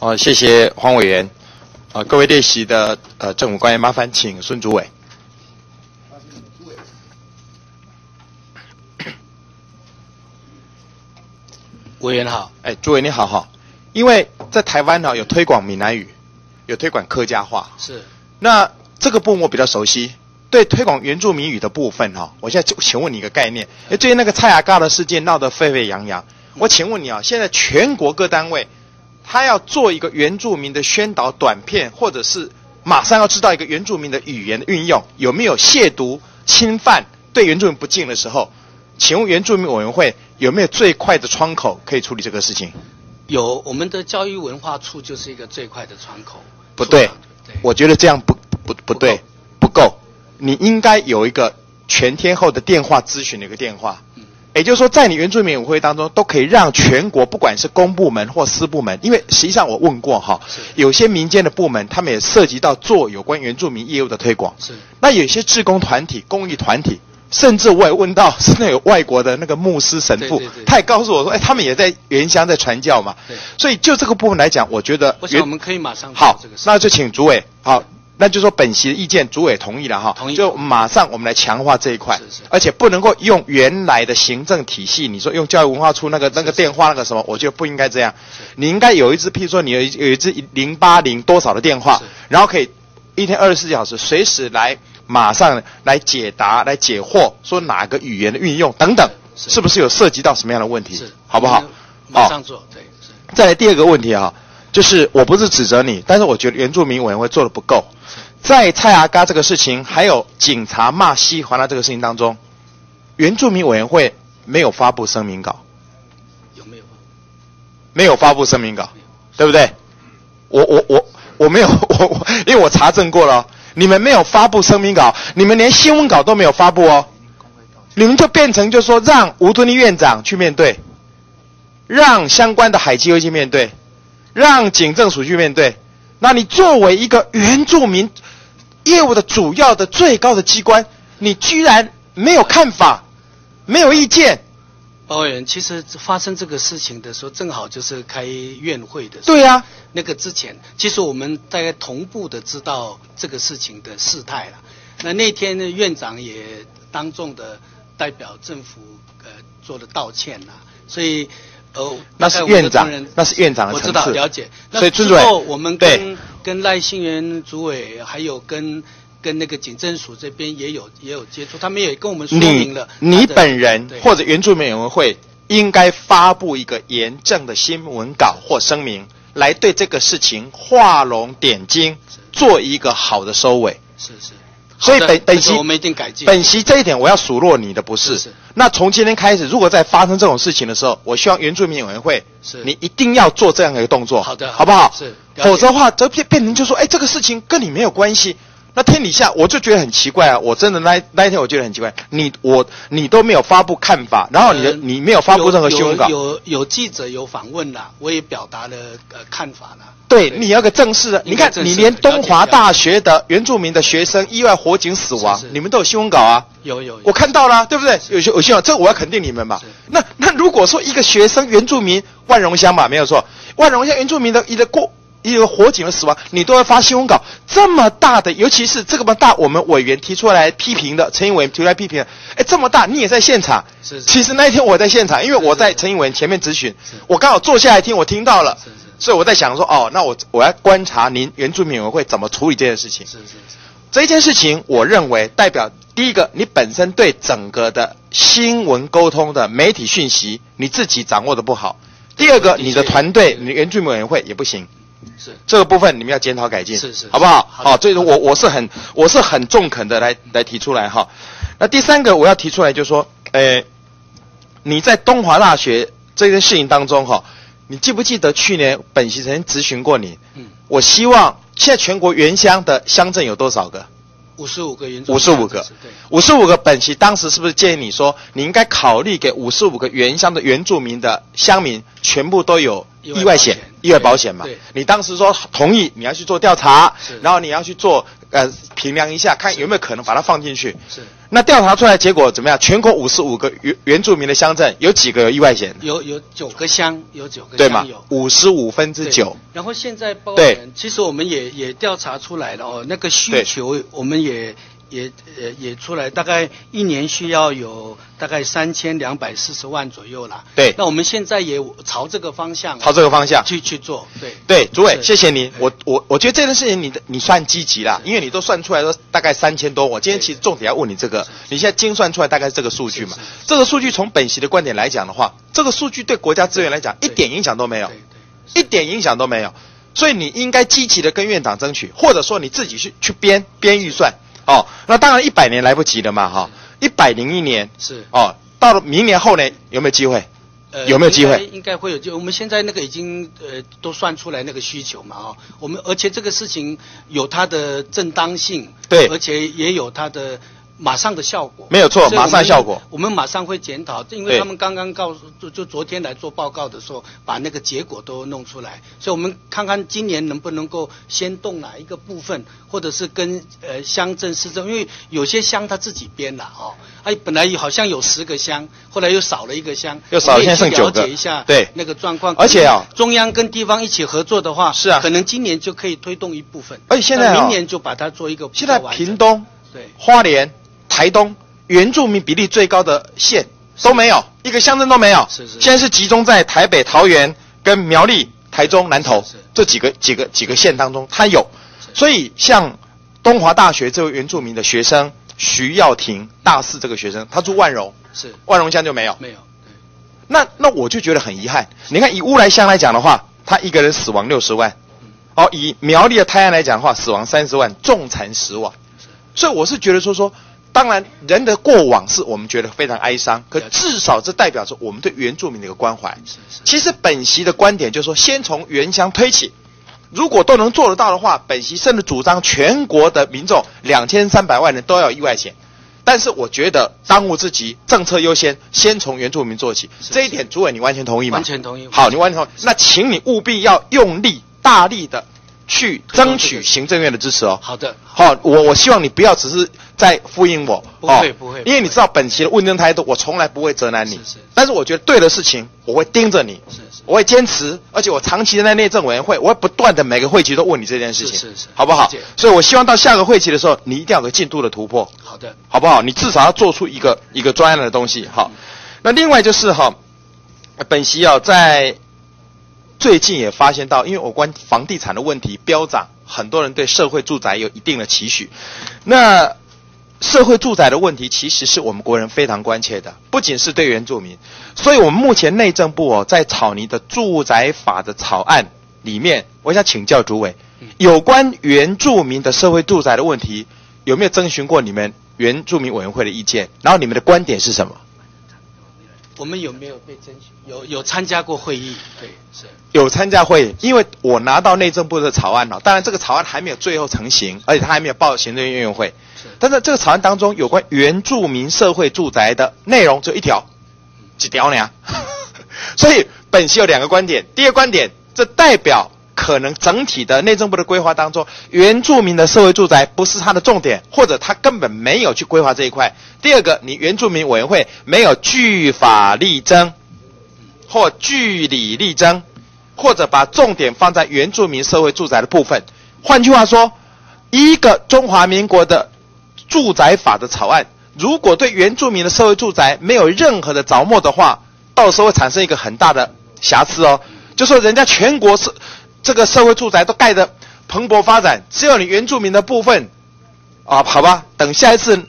哦，谢谢黄委员。啊，各位列席的呃政府官员，麻烦请孙主委。委员好，哎，主委你好哈。因为在台湾呢有推广闽南语，有推广客家话。是。那这个部分我比较熟悉。对推广原住民语的部分哈，我现在就请问你一个概念。哎，最近那个蔡雅嘎的事件闹得沸沸扬扬。我请问你啊，现在全国各单位，他要做一个原住民的宣导短片，或者是马上要知道一个原住民的语言的运用有没有亵渎、侵犯、对原住民不敬的时候，请问原住民委员会有没有最快的窗口可以处理这个事情？有，我们的教育文化处就是一个最快的窗口。不对，我觉得这样不不不对，不够。你应该有一个全天候的电话咨询的一个电话，也就是说，在你原住民委员会当中，都可以让全国不管是公部门或私部门，因为实际上我问过哈，有些民间的部门，他们也涉及到做有关原住民业务的推广。是。那有些志工团体、公益团体，甚至我也问到，是那有外国的那个牧师神父，他也告诉我说，哎，他们也在原乡在传教嘛。对。所以就这个部分来讲，我觉得，我想我们可以马上好，那就请主委好。那就说本席的意见，主委同意了哈，同意。就马上我们来强化这一块，是是。而且不能够用原来的行政体系，你说用教育文化处那个那个电话那个什么，我觉得不应该这样。你应该有一支，譬如说你有有一支零八零多少的电话，然后可以一天二十四小时随时来马上来解答来解惑，说哪个语言的运用等等，是不是有涉及到什么样的问题？是，好不好？马上做，对，再来第二个问题啊，就是我不是指责你，但是我觉得原住民委员会做的不够。在蔡阿嘎这个事情，还有警察骂西环的这个事情当中，原住民委员会没有发布声明稿，有没有？没有发布声明稿，对不对？我我我我没有我我，因为我查证过了，你们没有发布声明稿，你们连新闻稿都没有发布哦，你们就变成就说让吴敦义院长去面对，让相关的海基会去面对，让警政署去面对。那你作为一个原住民业务的主要的最高的机关，你居然没有看法，没有意见？包委员，其实发生这个事情的时候，正好就是开院会的时候。对呀，那个之前，其实我们大概同步的知道这个事情的事态了。那那天呢，院长也当众的代表政府呃做了道歉呐，所以。哦，那是院长，那是院长的我知道了解。所以之后我们跟跟赖信元主委，还有跟跟那个警政署这边也有也有接触，他们也跟我们说明了。你你本人或者原住民委员会应该发布一个严正的新闻稿或声明，来对这个事情画龙点睛，做一个好的收尾。是是。所以本本席我们一定改进。本席这一点我要数落你的不是。是。那从今天开始，如果再发生这种事情的时候，我希望原住民委员会，是你一定要做这样的一个动作。好的。好不好？是。否则的话，则变变成就说，哎，这个事情跟你没有关系。那天底下我就觉得很奇怪啊！我真的那那一天我觉得很奇怪，你我你都没有发布看法，然后你的你没有发布任何新闻稿。有有记者有访问了，我也表达了呃看法了。对，你要个正式的。你看，你连东华大学的原住民的学生意外火警死亡，你们都有新闻稿啊？有有。我看到了，对不对？有有新闻，这我要肯定你们嘛。那那如果说一个学生原住民万荣乡嘛，没有错，万荣乡原住民的一个过。一个火警的死亡，你都要发新闻稿，这么大的，尤其是这个么大，我们委员提出来批评的，陈英文提出来批评，哎，这么大，你也在现场。是。其实那一天我在现场，因为我在陈英文前面咨询，我刚好坐下来听，我听到了。是是。所以我在想说，哦，那我我要观察您原住民委员会怎么处理这件事情。是是是。这一件事情，我认为代表第一个，你本身对整个的新闻沟通的媒体讯息，你自己掌握的不好；第二个，你的团队，你原住民委员会也不行。是这个部分，你们要检讨改进，是是，好不好？好，这个我我是很我是很中肯的来来提出来哈。那第三个我要提出来就是说，诶，你在东华大学这件事情当中哈，你记不记得去年本席曾经咨询过你？嗯，我希望现在全国原乡的乡镇有多少个？五十五个原五十五个，对，五十五个本席当时是不是建议你说，你应该考虑给五十五个原乡的原住民的乡民全部都有意外险、意外保险嘛？你当时说同意，你要去做调查，然后你要去做呃评量一下，看有没有可能把它放进去。是。那调查出来结果怎么样？全国五十五个原原住民的乡镇，有几个有意外险？有有九个乡，有九个对吗乡有？五十五分之九。然后现在包对含，其实我们也也调查出来了哦，那个需求我们也也呃也出来，大概一年需要有大概三千两百四十万左右啦。对那我们现在也朝这个方向朝这个方向。去去做，对。对，主委，谢谢你。我我我觉得这件事情你的你算积极啦，因为你都算出来说大概三千多。我今天其实重点要问你这个，你现在精算出来大概是这个数据嘛？这个数据从本席的观点来讲的话，这个数据对国家资源来讲一点影响都没有一点影响都没有。所以你应该积极的跟院长争取，或者说你自己去去编编预算哦。那当然一百年来不及了嘛哈，一百零一年是哦，到了明年后年有没有机会？呃有没有机会应该会有机会。我们现在那个已经呃都算出来那个需求嘛哦，我们而且这个事情有它的正当性，对而且也有它的马上的效果。没有错马上效果。我们马上会检讨，因为他们刚刚告诉，就就昨天来做报告的时候，把那个结果都弄出来，所以我们看看今年能不能够先动哪一个部分，或者是跟呃乡镇市政，因为有些乡他自己编了哦，哎本来好像有十个乡，后来又少了一个乡，又少了我们也去了现在剩九个。解一下对。那个状况，而且啊。中央跟地方一起合作的话，是啊。可能今年就可以推动一部分，而且现在啊。明年就把它做一个比现在屏东、对。花莲、台东原住民比例最高的县都没有，一个乡镇都没有。是是现在是集中在台北、桃园跟苗栗、台中、南投这几个几个几个县当中，它有。所以像东华大学这位原住民的学生徐耀庭，大四这个学生，他住万荣，是万荣乡就没有。没有对那那我就觉得很遗憾。你看以乌来乡来讲的话，他一个人死亡六十万，哦，以苗栗的泰安来讲的话，死亡三十万，重残十万。所以我是觉得说说，当然人的过往是我们觉得非常哀伤，可至少这代表着我们对原住民的一个关怀。其实本席的观点就是说，先从原乡推起。如果都能做得到的话，本席甚至主张全国的民众两千三百万人都要有意外险。但是我觉得当务之急，政策优先，先从原住民做起。这一点，主委你完全同意吗？完全同意好，你完全同意。那请你务必要用力、大力的去争取行政院的支持哦。好的。好，我我希望你不要只是在敷衍我，不会哦不会因为你知道本期的问政态度，我从来不会责难你，是是但是我觉得对的事情，我会盯着你，是是。我会坚持，而且我长期在内政委员会，我会不断的每个会期都问你这件事情，是是是。好不好？所以我希望到下个会期的时候，你一定要有个进度的突破，好的。好不好？你至少要做出一个一个专案的东西，好。那另外就是哈，本席啊，在最近也发现到，因为有关房地产的问题飙涨，很多人对社会住宅有一定的期许。那社会住宅的问题，其实是我们国人非常关切的，不仅是对原住民。所以，我们目前内政部哦，在草拟的住宅法的草案里面，我想请教主委，有关原住民的社会住宅的问题，有没有征询过你们原住民委员会的意见？然后你们的观点是什么？我们有没有被征询？有有参加过会议？对，是有参加会议，因为我拿到内政部的草案了，当然这个草案还没有最后成型，而且它还没有报行政院院会。是但是这个草案当中有关原住民社会住宅的内容只有一条，几条呢？所以本期有两个观点，第一个观点，这代表可能整体的内政部的规划当中，原住民的社会住宅不是它的重点，或者它根本没有去规划这一块。第二个，你原住民委员会没有据法力争，或据理力争，或者把重点放在原住民社会住宅的部分。换句话说，一个中华民国的住宅法的草案，如果对原住民的社会住宅没有任何的着墨的话，到时候会产生一个很大的瑕疵哦。就说人家全国是这个社会住宅都盖得蓬勃发展，只有你原住民的部分啊，好吧，等下一次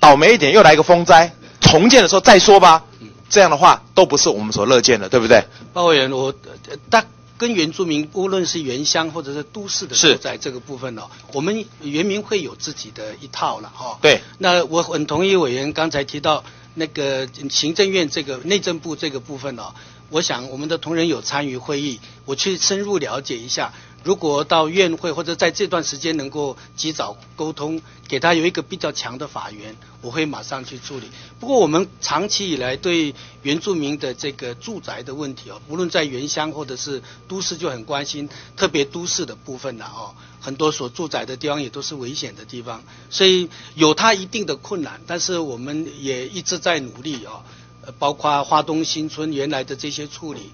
倒霉一点又来一个风灾，重建的时候再说吧。这样的话都不是我们所乐见的，对不对？包委员，我呃大跟原住民，无论是原乡或者是都市的住宅这个部分哦，我们原民会有自己的一套了哈、哦。对。那我很同意委员刚才提到那个行政院这个内政部这个部分哦，我想我们的同仁有参与会议，我去深入了解一下。如果到院会或者在这段时间能够及早沟通，给他有一个比较强的法源，我会马上去处理。不过我们长期以来对原住民的这个住宅的问题哦，无论在原乡或者是都市就很关心，特别都市的部分呢哦，很多所住宅的地方也都是危险的地方，所以有它一定的困难，但是我们也一直在努力哦，包括花东新村原来的这些处理。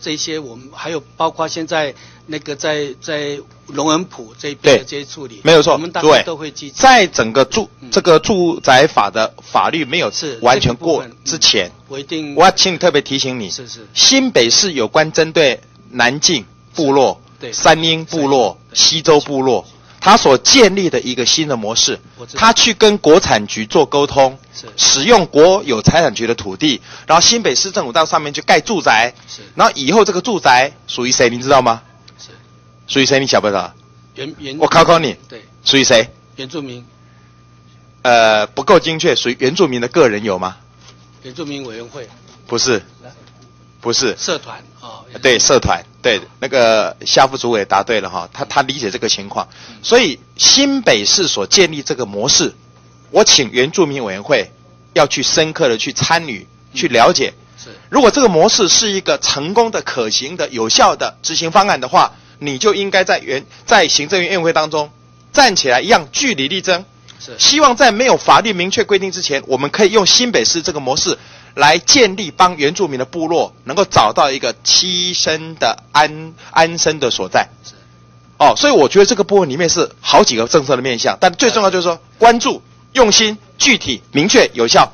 这些我们还有包括现在那个在在龙恩埔这边的这些处理，没有错，我们大概都会积极。在整个住这个住宅法的法律没有是完全过之前，我一定我要请你特别提醒你，是是新北市有关针对南靖部落、对三英部落、西周部落。他所建立的一个新的模式，他去跟国产局做沟通，使用国有财产局的土地，然后新北市政府到上面去盖住宅，然后以后这个住宅属于谁，你知道吗？是属于谁？你晓不晓得？原原我考考你，对，属于谁？原住民。呃，不够精确，属于原住民的个人有吗？原住民委员会。不是。不是。社团哦，对社团，对那个夏副主委答对了哈，他他理解这个情况，所以新北市所建立这个模式，我请原住民委员会要去深刻的去参与去了解，是。如果这个模式是一个成功的、可行的、有效的执行方案的话，你就应该在原在行政院院会当中站起来，一样据理力争，是。希望在没有法律明确规定之前，我们可以用新北市这个模式。来建立帮原住民的部落能够找到一个栖身的安安身的所在，是哦，所以我觉得这个部分里面是好几个政策的面向，但最重要就是说关注、用心、具体、明确、有效。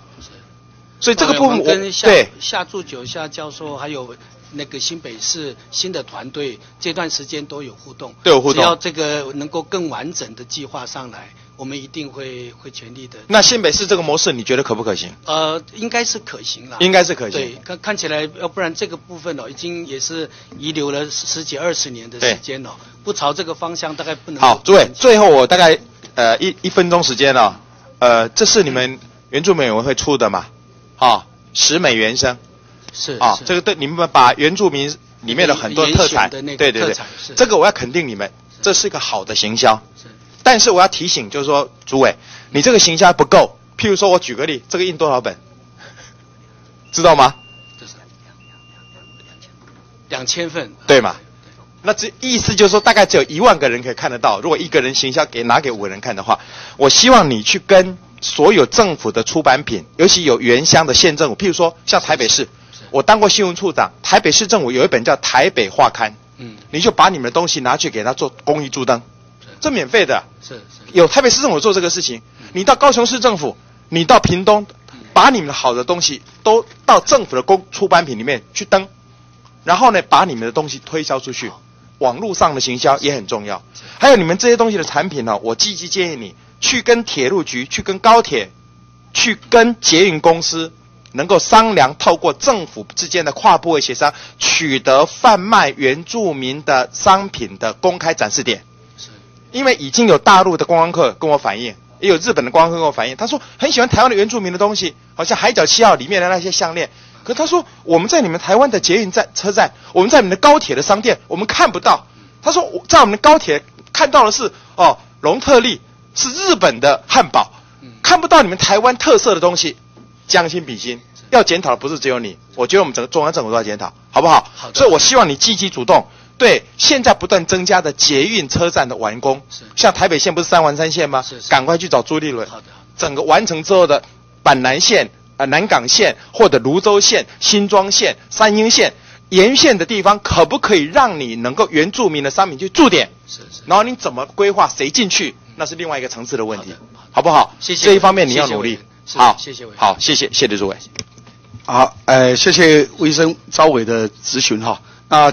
所以这个部分我跟夏对夏祝九夏教授还有那个新北市新的团队这段时间都有互动，都有互动。只要这个能够更完整的计划上来。我们一定会会全力的。那新北市这个模式，你觉得可不可行？呃，应该是可行了。应该是可行。对，看看起来，要不然这个部分哦，已经也是遗留了十几二十年的时间了。不朝这个方向，大概不能。好，诸位，最后我大概呃一一分钟时间了，呃，这是你们原住民委员会出的嘛？啊，十美元生。是。啊，这个对你们把原住民里面的很多特产，对对对，这个我要肯定你们，这是一个好的行销。是。但是我要提醒，就是说，主委，你这个行销不够。譬如说，我举个例，这个印多少本？知道吗？这是两千份，对吗？那这意思就是说，大概只有一万个人可以看得到。如果一个人行销给拿给五个人看的话，我希望你去跟所有政府的出版品，尤其有原乡的县政府，譬如说像台北市，我当过新闻处长，台北市政府有一本叫《台北画刊》，嗯，你就把你们的东西拿去给他做公益助灯。这免费的，是是有台北市政府做这个事情。你到高雄市政府，你到屏东，把你们好的东西都到政府的公出版品里面去登，然后呢，把你们的东西推销出去。网络上的行销也很重要。还有你们这些东西的产品呢，我积极建议你去跟铁路局、去跟高铁、去跟捷运公司，能够商量，透过政府之间的跨部位协商，取得贩卖原住民的商品的公开展示点。因为已经有大陆的观光客跟我反映，也有日本的观光客跟我反映，他说很喜欢台湾的原住民的东西，好像海角七号里面的那些项链。可他说我们在你们台湾的捷运站车站，我们在你们的高铁的商店，我们看不到。他说我在我们的高铁看到的是哦龙特利是日本的汉堡，看不到你们台湾特色的东西。将心比心，要检讨的不是只有你，我觉得我们整个中央政府都要检讨，好不好？好。所以我希望你积极主动。对，现在不断增加的捷运车站的完工，是像台北线不是三环三线吗？是是，赶快去找朱立伦。好的，整个完成之后的板南线、呃南港线或者泸州线、新庄线、三鹰线沿线的地方，可不可以让你能够原住民的商品去驻点？是是。然后你怎么规划谁进去？那是另外一个层次的问题，好不好？谢谢。这一方面你要努力。好，谢谢委好，谢谢，谢谢诸位。好，呃，谢谢卫生招委的咨询哈。那。